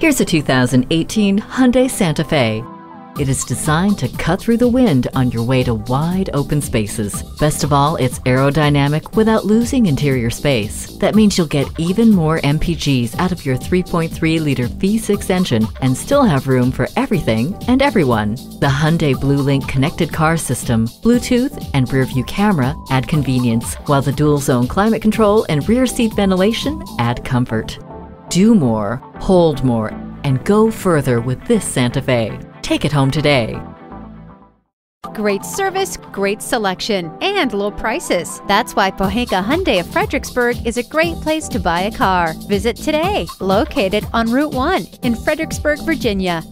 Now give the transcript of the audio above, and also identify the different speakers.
Speaker 1: Here's a 2018 Hyundai Santa Fe. It is designed to cut through the wind on your way to wide open spaces. Best of all, it's aerodynamic without losing interior space. That means you'll get even more MPGs out of your 3.3 liter V6 engine and still have room for everything and everyone. The Hyundai BlueLink connected car system, Bluetooth, and rear view camera add convenience, while the dual zone climate control and rear seat ventilation add comfort. Do more, hold more, and go further with this Santa Fe. Take it home today.
Speaker 2: Great service, great selection, and low prices. That's why Pohanka Hyundai of Fredericksburg is a great place to buy a car. Visit today, located on Route 1 in Fredericksburg, Virginia.